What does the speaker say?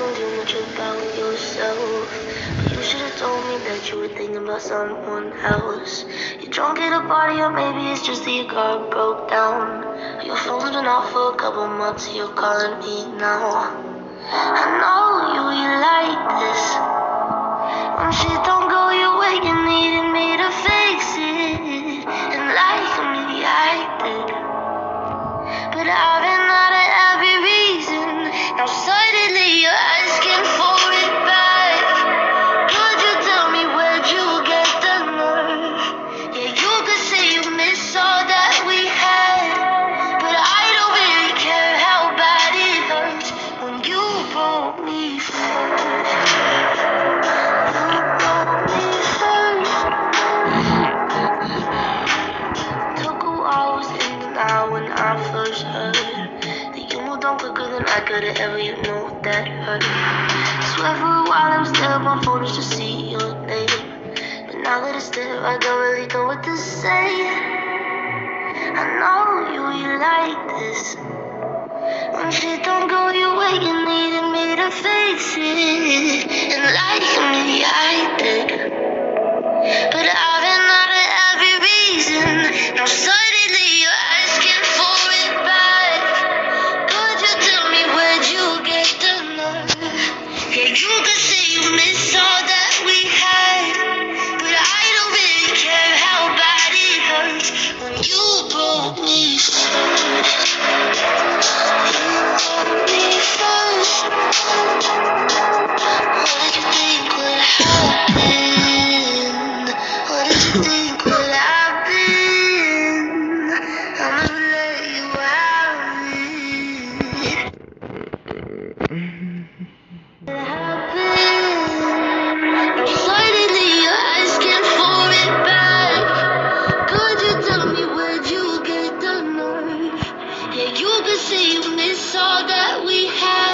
much about yourself. But you should have told me that you were thinking about someone else. You're drunk at a party, or maybe it's just that your car broke down. Your phone's been off for a couple months, you're calling me now. I know you, you like this. When shit don't go your way, you needed me to fix it. And like me, I did. But I've been out of every reason. Now suddenly First heard that you moved on quicker than I could have ever. You know that hurt. Swear for a while I was there, my phone just to see your name. But now that it's there, I don't really know what to say. I know you, you like this. When shit don't go your way, you needed me to fix it. You could say you miss all that we had,